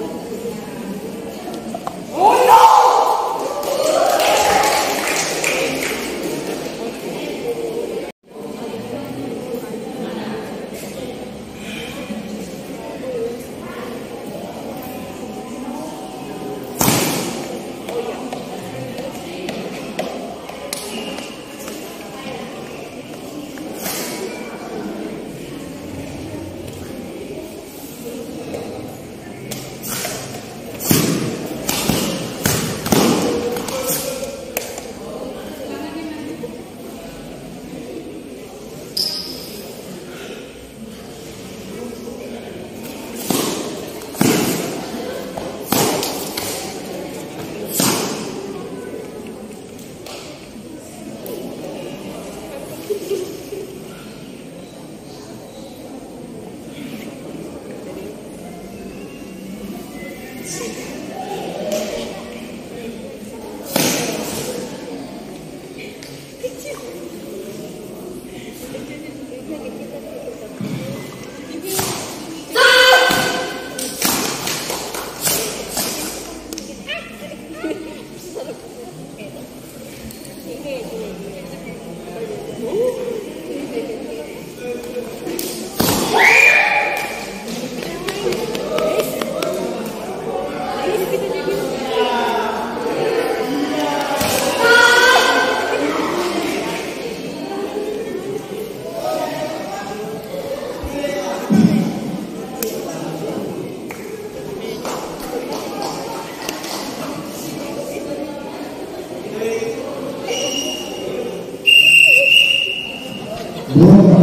やった! Dua,